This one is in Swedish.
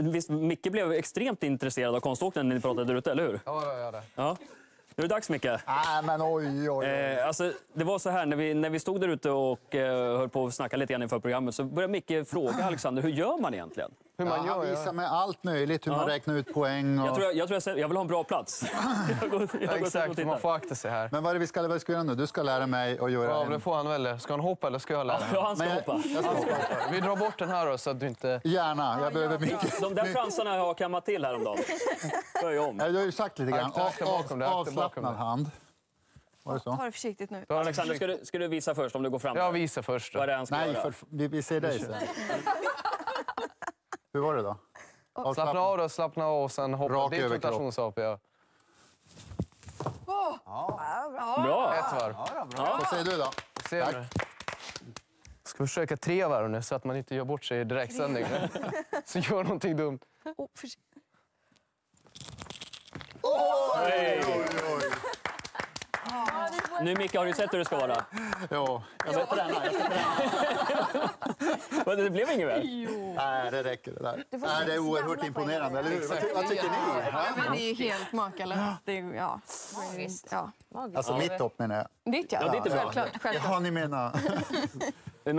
Visst, Micke blev extremt intresserad av konståkningen när ni pratade där ute, eller hur? Ja, ja, ja. det. Ja. Nu är det dags, Micke. Nej, men oj, oj, oj. Eh, alltså, det var så här, när vi, när vi stod där ute och eh, höll på att snacka lite grann inför programmet så började Micke fråga Alexander, hur gör man egentligen? Hur man ja, han gör, visar ja. mig allt möjligt, hur man Ja. räknar ut poäng. Och... Jag, tror jag, jag, tror jag, jag vill ha en bra plats. jag går, jag går, Ja, Exakt, och man får akta sig här. Men vad är det vi ska, vad vi ska göra nu? Du ska lära mig att göra Ja, en... det får han välja. Ska han hoppa eller ska jag lära Ja, mig? han ska Men hoppa. Jag ska hoppa. Vi drar bort den här då, så att du inte... Gärna, jag behöver mycket. De där fransarna har jag kammat till häromdagen. Om. Du har ju sagt lite grann. Akta- bakom dig, avslappnad hand. Var det så? Ta det försiktigt nu. Han Alexander, ska du, ska du visa först om du går fram? Jag visar först. Vad är det han ska Nej, göra? för, vi, vi ser dig sen. Hur var det då? Slappna av då, slappna av och sen hoppa. Rak det är överkropp. rotationshopp, ja. Bra! Ett varv. Vad säger du då? Se Tack. nu. Ska försöka tre varv nu så att man inte gör bort sig i direktsändning. så gör någonting dumt. Oh, försiktigt. Hej. Nu Micke, har du sett hur det ska vara? Ja. Jag ska träna. Men det blev inget väl? Nej, det räcker det där. Får Nej, det är oerhört imponerande, eller hur? Vad, ty- vad tycker ni? Ja, men det är ju helt makalöst. Det är, ja. det är- ja. Alltså mitt hopp menar jag. Ditt ja. Ja, ditt är bra. Självklart. självklart. Ja, ni menar... Men